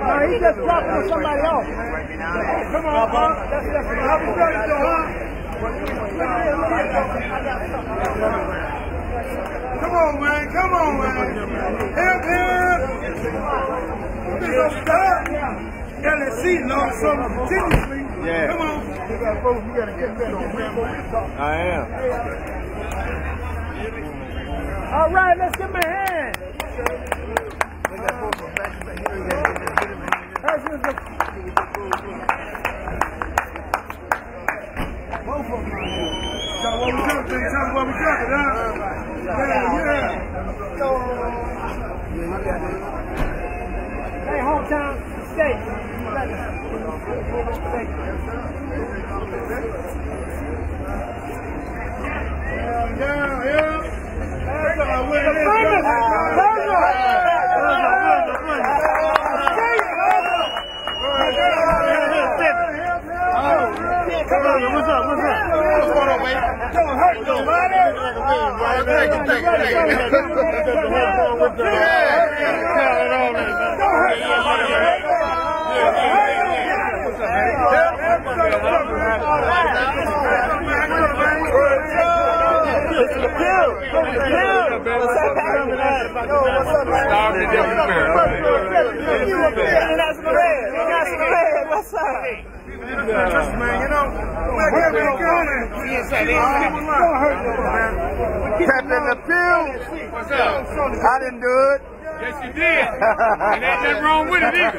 No, he just on somebody else. Come on, man. Come on, man. Help him. This is start. LSC lost something continuously. Yeah. Come on. You gotta, you gotta get that on, man. I am. All right, let's give him a hand. President of- Both of them. Tell what we tell what we huh? Yeah, yeah. Hey, hometown. Yeah, Come on, what's up? What's up? What's going on, man? Don't hurt nobody. What's up? Man, you know, we're getting going. Don't hurt nobody. Captain the Pew. What's up? I didn't do it. Yes, you did. And ain't nothing wrong with it either.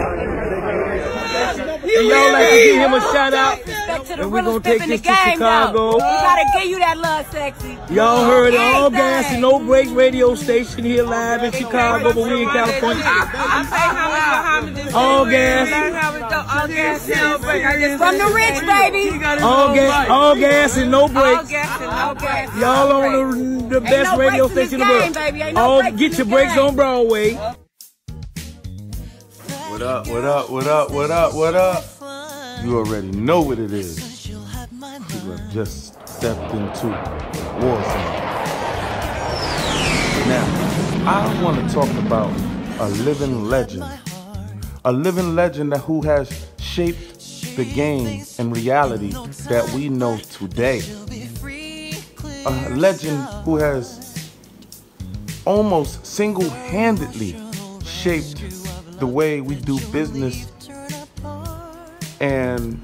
And y'all like to give him a shout out. Respect to the And we're gonna take pimp in this to Chicago. though. We gotta give you that love, sexy. Y'all heard all gas and no break radio station here live in Chicago, but we in California. I pay homage to homage. All gas. How to do all gas, no break. I just From the rich, baby. All gas, all gas and no all breaks. gas and no breaks. Y'all on the, the best no radio station in the world. baby. No oh, All get your this breaks game. on Broadway. What up, what up, what up, what up, what up? You already know what it is. You have just stepped into war. Now, I want to talk about a living legend. A living legend that who has shaped the game and reality that we know today. A legend who has almost single-handedly shaped the way we do business and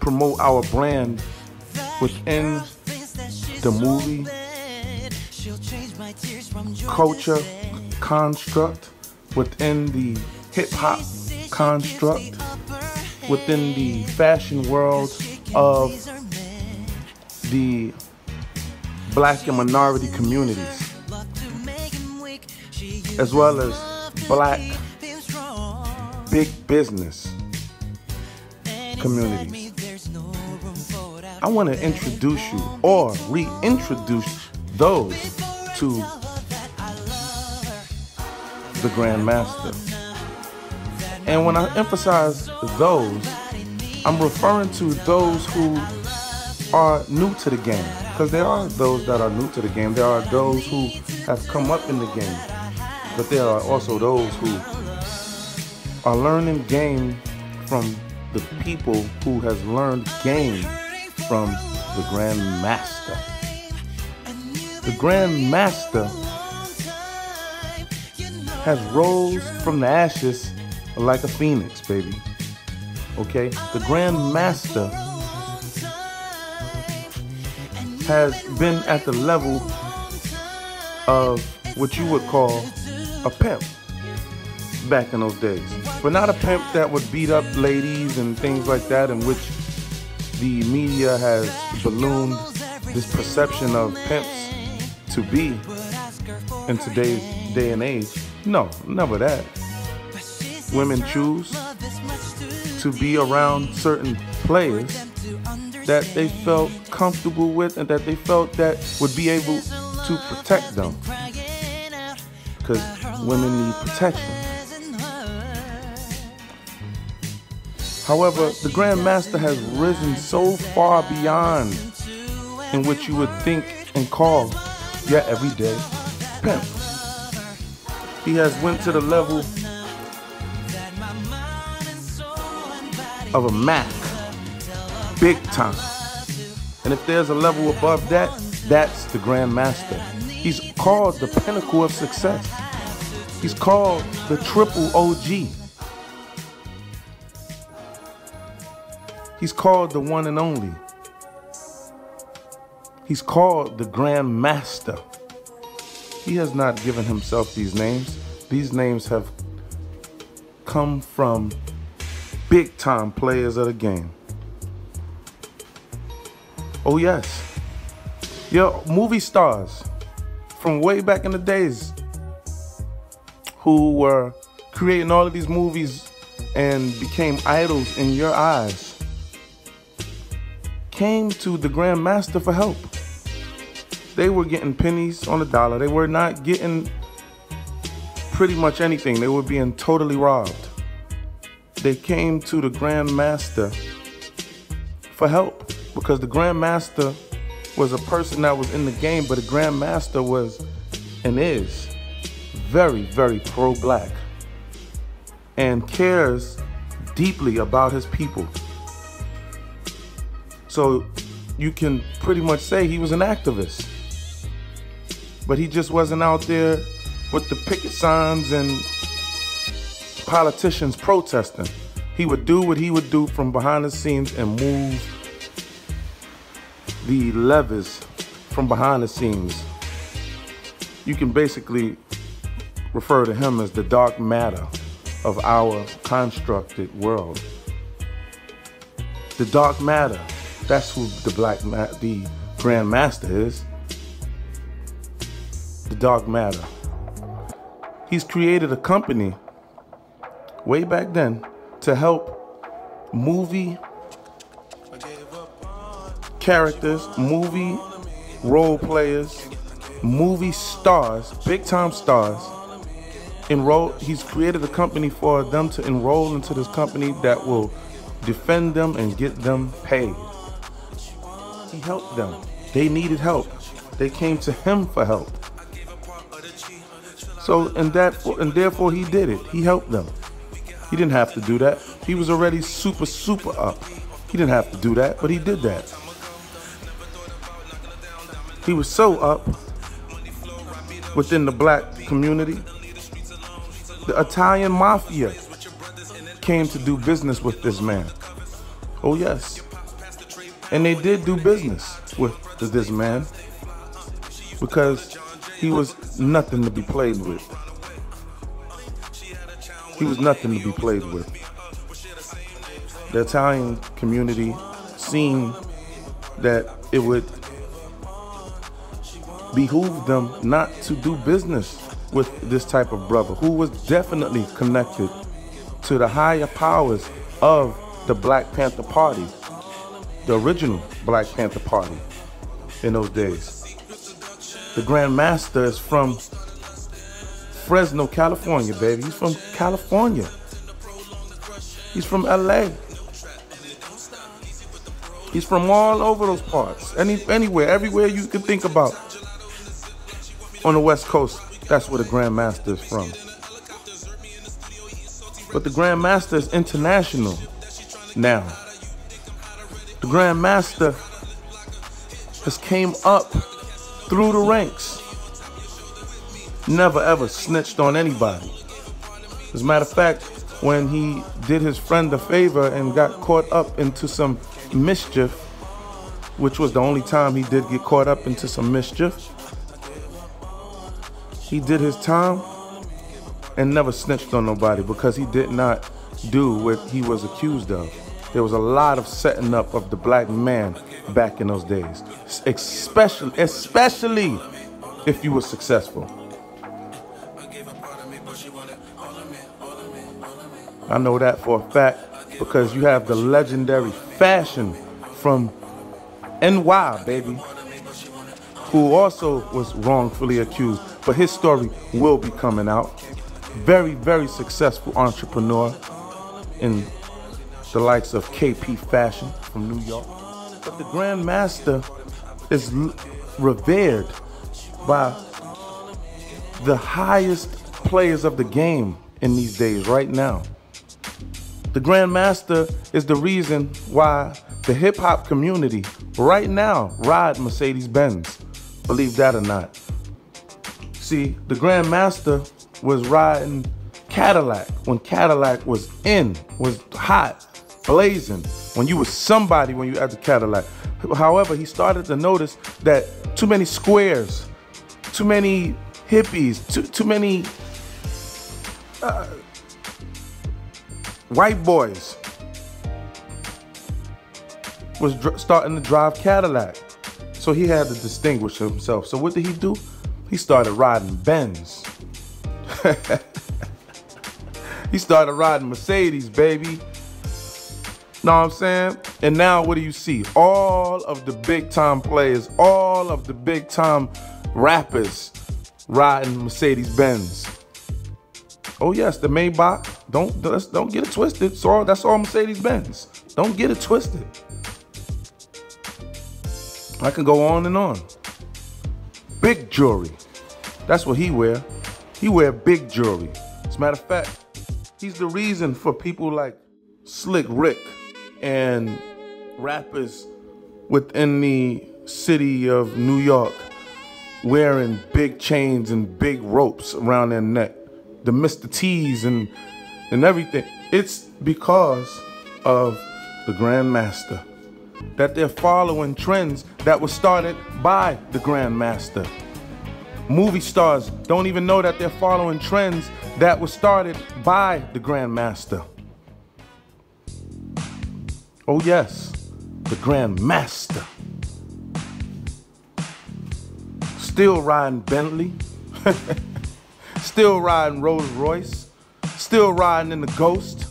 promote our brand within the movie culture construct, within the hip hop construct, within the fashion world of the black and minority communities, as well as black big business communities. I want to introduce you or reintroduce those to the Grand Master. And when I emphasize those, I'm referring to those who are new to the game. Because there are those that are new to the game. There are those who have come up in the game. But there are also those who are learning game from the people who has learned game from the Grand Master. The Grand Master has rose from the ashes like a phoenix, baby. Okay? The Grand Master has been at the level of what you would call a pimp back in those days. But not a pimp that would beat up ladies and things like that, in which the media has ballooned this perception of pimps to be. in today's day and age. No, never that. Women choose to be around certain players that they felt comfortable with and that they felt that would be able to protect them. Because women need protection. However, the Grand Master has risen so far beyond in which you would think and call your everyday pimp. He has went to the level of a Mac, big time. And if there's a level above that, that's the Grand Master. He's called the pinnacle of success. He's called the triple OG. He's called the one and only. He's called the Grand Master. He has not given himself these names. These names have come from big time players of the game. Oh, yes. Your movie stars from way back in the days who were creating all of these movies and became idols in your eyes came to the Grand Master for help. They were getting pennies on the dollar. They were not getting pretty much anything. They were being totally robbed. They came to the Grand Master for help because the Grand Master was a person that was in the game, but the Grand Master was and is very, very pro black and cares deeply about his people. So you can pretty much say he was an activist. But he just wasn't out there with the picket signs and politicians protesting. He would do what he would do from behind the scenes and move the levers from behind the scenes. You can basically refer to him as the dark matter of our constructed world. The dark matter that's who the black ma- the Grand Master is. The Dark Matter. He's created a company way back then to help movie characters, movie role players, movie stars, big time stars. Enroll. He's created a company for them to enroll into this company that will defend them and get them paid. He helped them. They needed help. They came to him for help. So and that and therefore he did it. He helped them. He didn't have to do that. He was already super super up. He didn't have to do that, but he did that. He was so up within the black community. The Italian mafia came to do business with this man. Oh yes. And they did do business with this man because he was nothing to be played with. He was nothing to be played with. The Italian community seen that it would behoove them not to do business with this type of brother who was definitely connected to the higher powers of the Black Panther Party the original Black Panther Party in those days. The Grand Master is from Fresno, California, baby. He's from California. He's from LA. He's from all over those parts. Any anywhere, everywhere you can think about. On the West Coast, that's where the Grand Master is from. But the Grand Master is international now the Grandmaster has came up through the ranks. Never ever snitched on anybody. As a matter of fact, when he did his friend a favor and got caught up into some mischief, which was the only time he did get caught up into some mischief, he did his time and never snitched on nobody because he did not do what he was accused of there was a lot of setting up of the black man back in those days, especially, especially if you were successful. I know that for a fact because you have the legendary fashion from NY, baby, who also was wrongfully accused, but his story will be coming out. Very, very successful entrepreneur in the likes of KP Fashion from New York. But the Grand Master is revered by the highest players of the game in these days, right now. The Grand Master is the reason why the hip hop community right now ride Mercedes Benz. Believe that or not. See, the Grand Master was riding Cadillac when Cadillac was in, was hot, blazing, when you was somebody when you had the Cadillac. However, he started to notice that too many squares, too many hippies, too, too many uh, white boys was starting to drive Cadillac. So he had to distinguish himself. So what did he do? He started riding Benz. he started riding Mercedes, baby. Know what I'm saying? And now what do you see? All of the big time players, all of the big time rappers riding Mercedes Benz. Oh yes, the Maybach. Don't don't get it twisted. So that's all Mercedes Benz. Don't get it twisted. I can go on and on. Big jewelry. That's what he wear. He wear big jewelry. As a matter of fact, he's the reason for people like Slick Rick and rappers within the city of New York wearing big chains and big ropes around their neck. The Mr. T's and and everything. It's because of the Grandmaster that they're following trends that were started by the Grandmaster. Movie stars don't even know that they're following trends that were started by the Grand Master. Oh, yes, the Grand Master. Still riding Bentley, still riding Rolls Royce, still riding in the Ghost.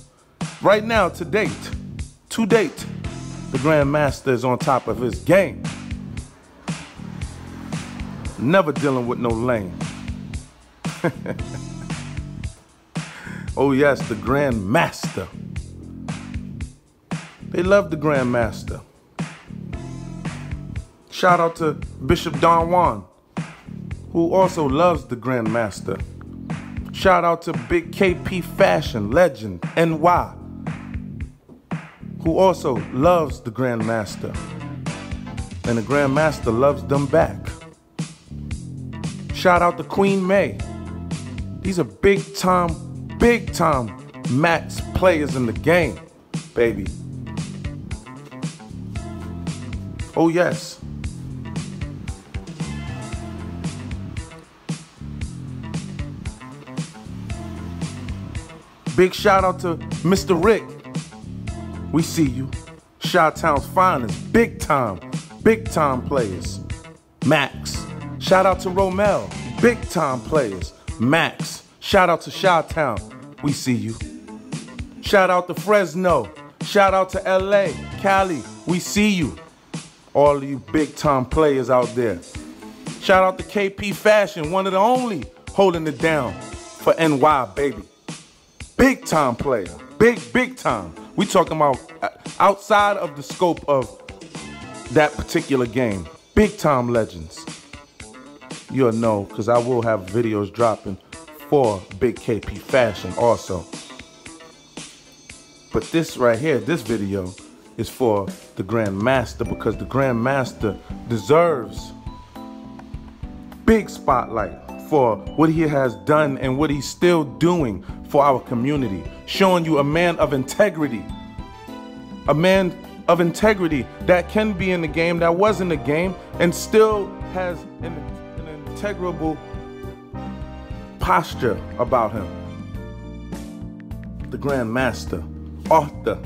Right now, to date, to date, the Grand Master is on top of his game. Never dealing with no lame. oh, yes, the Grand Master. They love the Grandmaster. Shout out to Bishop Don Juan, who also loves the Grandmaster. Shout out to Big KP Fashion Legend NY, who also loves the Grandmaster. And the Grandmaster loves them back. Shout out to Queen May. These are big time, big time max players in the game, baby. Oh, yes. Big shout out to Mr. Rick. We see you. Shot Town's finest, big time, big time players. Max. Shout out to Romel, big time players. Max. Shout out to Shot Town. We see you. Shout out to Fresno. Shout out to LA, Cali. We see you. All you big time players out there. Shout out to KP Fashion, one of the only holding it down for NY, baby. Big time player. Big, big time. We talking about uh, outside of the scope of that particular game. Big time legends. You'll know, because I will have videos dropping for Big KP Fashion also. But this right here, this video, is for the Grand Master because the Grand Master deserves big spotlight for what he has done and what he's still doing for our community, showing you a man of integrity, a man of integrity that can be in the game, that was in the game, and still has an, an integrable posture about him. The Grand Master, author,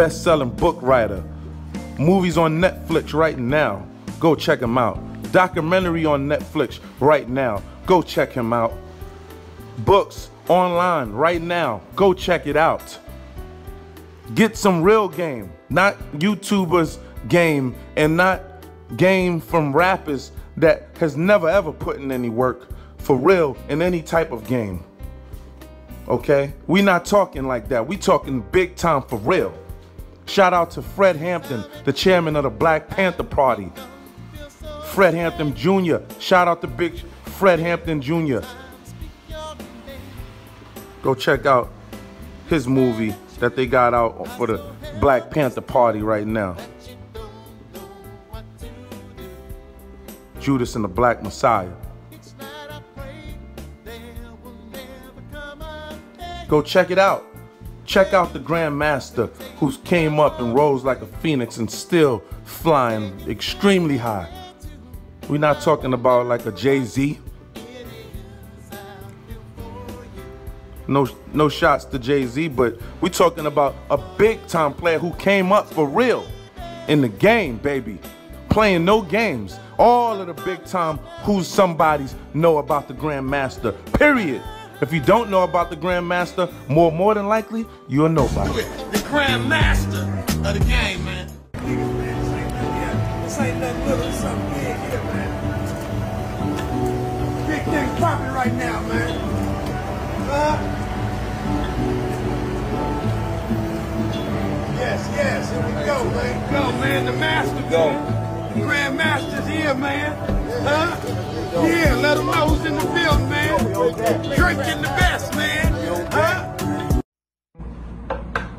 best selling book writer, movies on Netflix right now. Go check him out. Documentary on Netflix right now. Go check him out. Books online right now. Go check it out. Get some real game, not YouTubers game and not game from rappers that has never ever put in any work for real in any type of game. Okay? We not talking like that. We talking big time for real. Shout out to Fred Hampton, the chairman of the Black Panther Party. Fred Hampton Jr. Shout out to Big Fred Hampton Jr. Go check out his movie that they got out for the Black Panther Party right now. Judas and the Black Messiah. Go check it out. Check out the Grand Master who came up and rose like a phoenix and still flying extremely high. We're not talking about like a Jay-Z. No, no shots to Jay-Z, but we're talking about a big time player who came up for real in the game, baby. Playing no games. All of the big time who's somebody's know about the Grandmaster, Period. If you don't know about the Grandmaster, more more than likely, you're nobody. The Grandmaster of the game, man. This ain't nothing little, it's something big here, man. Big thing popping right now, man. Huh? Yes, yes, here we go, man. Go, man, the master, go. The Grandmaster's here, man. Huh? Yeah, let them know who's in the field, man. Drinking the best, man.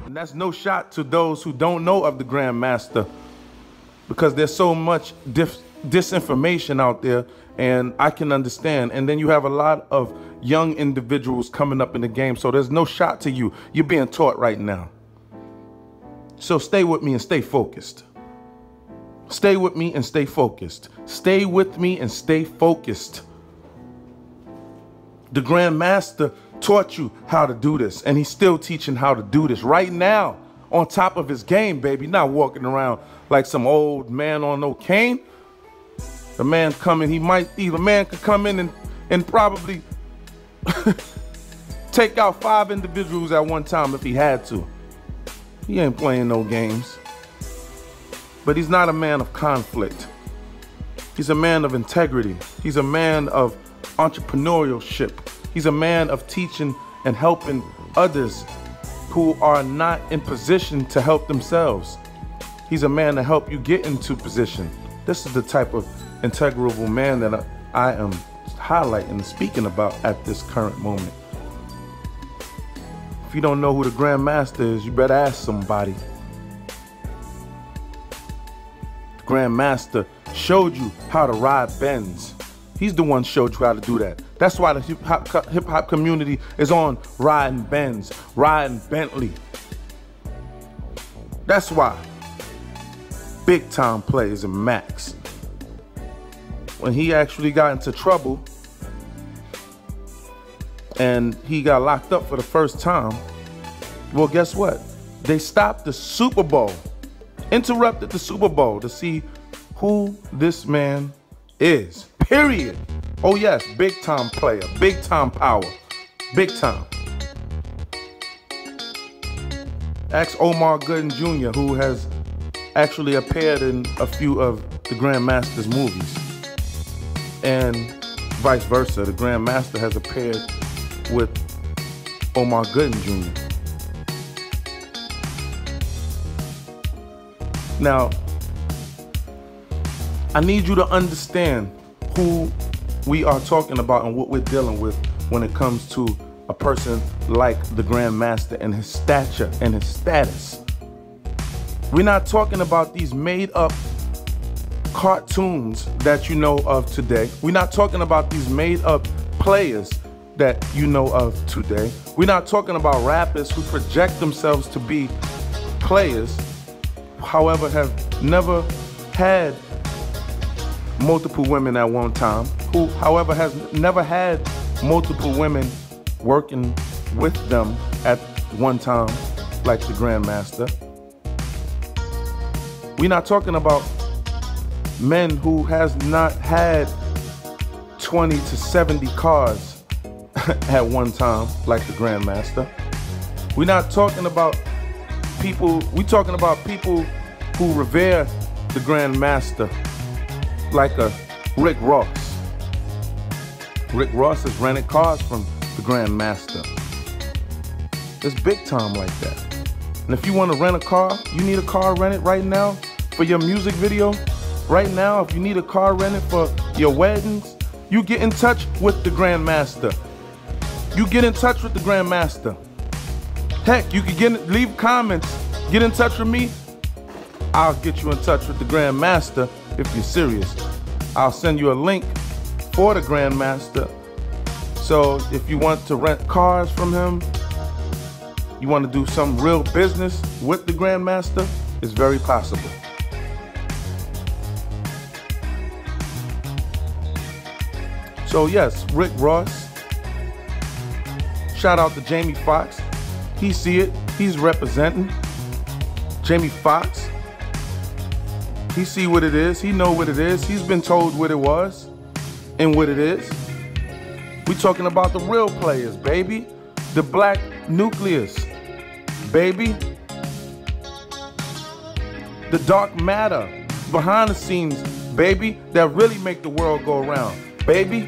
And that's no shot to those who don't know of the Grandmaster because there's so much disinformation out there and I can understand. And then you have a lot of young individuals coming up in the game. So there's no shot to you. You're being taught right now. So stay with me and stay focused. Stay with me and stay focused. Stay with me and stay focused. The Grand Master taught you how to do this, and he's still teaching how to do this right now on top of his game, baby. Not walking around like some old man on no cane. The man coming, he might, the man could come in and, and probably take out five individuals at one time if he had to. He ain't playing no games. But he's not a man of conflict. He's a man of integrity. He's a man of entrepreneurship. He's a man of teaching and helping others who are not in position to help themselves. He's a man to help you get into position. This is the type of integrable man that I, I am highlighting and speaking about at this current moment. If you don't know who the Grand Master is, you better ask somebody. The Grand Master showed you how to ride Benz. He's the one showed you how to do that. That's why the hip hop hip hop community is on riding Benz, riding Bentley. That's why. Big time players in Max. When he actually got into trouble and he got locked up for the first time, well, guess what? They stopped the Super Bowl, interrupted the Super Bowl to see who this man is. Period. Oh, yes, big time player, big time power, big time. Ask Omar Gooding Jr., who has actually appeared in a few of the Grandmaster's movies. And vice versa, the Grandmaster has appeared with Omar Gooding Jr. Now, I need you to understand who we are talking about and what we're dealing with when it comes to a person like the Grand Master and his stature and his status. We're not talking about these made up cartoons that you know of today. We're not talking about these made up players that you know of today. We're not talking about rappers who project themselves to be players, however, have never had multiple women at one time, who, however, has never had multiple women working with them at one time, like the Grandmaster. We're not talking about men who has not had 20 to 70 cars at one time like the Grandmaster. We're not talking about people, we're talking about people who revere the Grandmaster like a Rick Ross. Rick Ross has rented cars from the Grandmaster. It's big time like that. And if you want to rent a car, you need a car rented right now for your music video. Right now, if you need a car rented for your weddings, you get in touch with the Grandmaster. You get in touch with the Grandmaster. Heck, you can get leave comments, get in touch with me. I'll get you in touch with the Grandmaster if you're serious. I'll send you a link for the Grandmaster. So if you want to rent cars from him, you want to do some real business with the Grandmaster, it's very possible. So yes, Rick Ross. Shout out to Jamie Foxx. He see it. He's representing. Jamie Foxx. He see what it is. He know what it is. He's been told what it was and what it is. We talking about the real players, baby. The black nucleus, baby. The dark matter behind the scenes, baby, that really make the world go around, baby.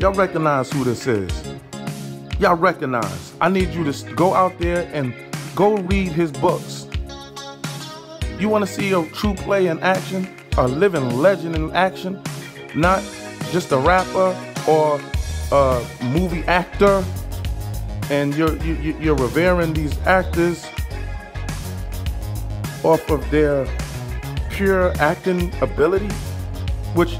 Y'all recognize who this is. Y'all recognize. I need you to go out there and go read his books. You want to see a true play in action, a living legend in action, not just a rapper or a movie actor, and you're you, you're revering these actors off of their pure acting ability, which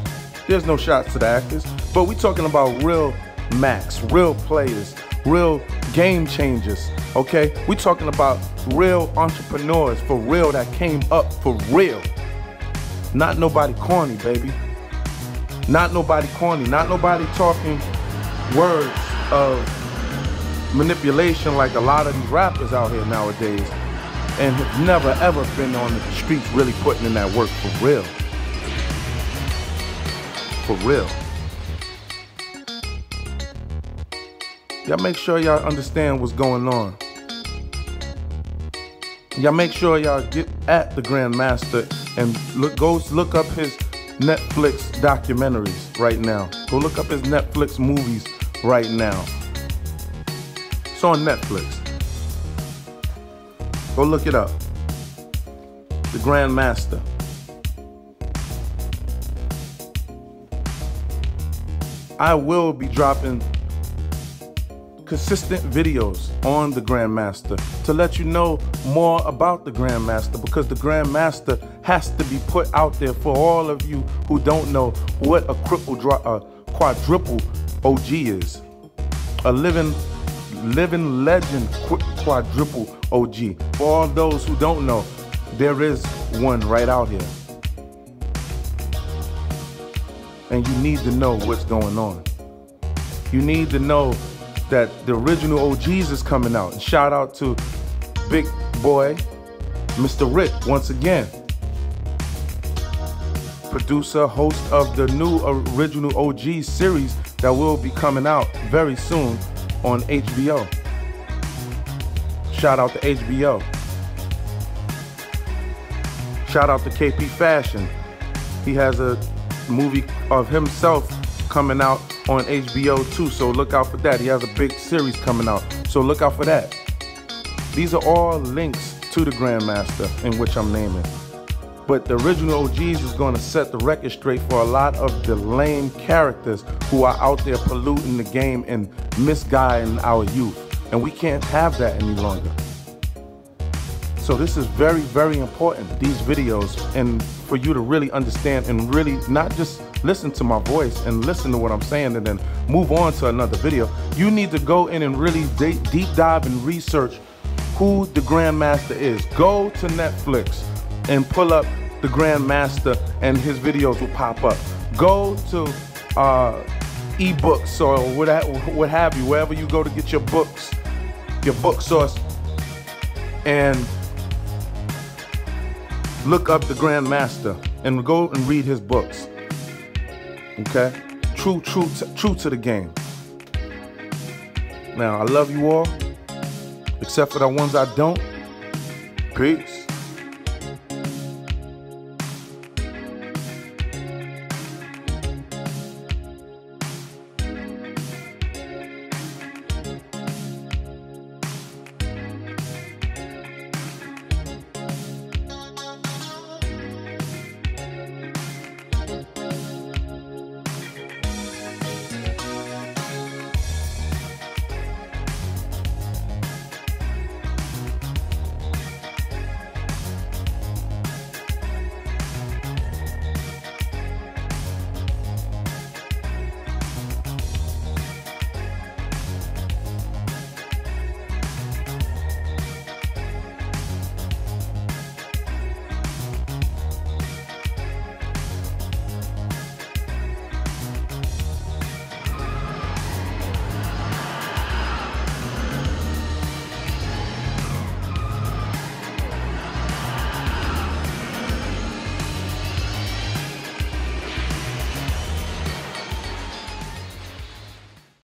there's no shots to the actors, but we're talking about real max, real players, real game changers. Okay, we're talking about real entrepreneurs for real that came up for real. Not nobody corny, baby. Not nobody corny. Not nobody talking words of manipulation like a lot of these rappers out here nowadays and have never ever been on the streets really putting in that work for real. For real. Y'all make sure y'all understand what's going on. Y'all make sure y'all get at the Grandmaster and look, go look up his Netflix documentaries right now. Go look up his Netflix movies right now. It's on Netflix. Go look it up. The Grandmaster. I will be dropping consistent videos on the Grandmaster to let you know more about the Grandmaster because the Grandmaster has to be put out there for all of you who don't know what a cripple quadruple OG is. A living living legend quadruple OG. For all those who don't know, there is one right out here. And you need to know what's going on. You need to know that the original OGs is coming out. And shout out to Big Boy, Mr. Rick, once again. Producer, host of the new original OG series that will be coming out very soon on HBO. Shout out to HBO. Shout out to KP Fashion. He has a movie of himself coming out on HBO too, so look out for that. He has a big series coming out, so look out for that. These are all links to the Grandmaster in which I'm naming. But the original OGs is going to set the record straight for a lot of the lame characters who are out there polluting the game and misguiding our youth. And we can't have that any longer. So this is very, very important, these videos, and for you to really understand and really not just listen to my voice and listen to what I'm saying and then move on to another video. You need to go in and really deep dive and research who the Grandmaster is. Go to Netflix and pull up the Grandmaster and his videos will pop up. Go to uh, ebooks or what, what have you, wherever you go to get your books, your book source, and look up the Grandmaster and go and read his books. Okay? True, true, to, true to the game. Now, I love you all, except for the ones I don't. Peace.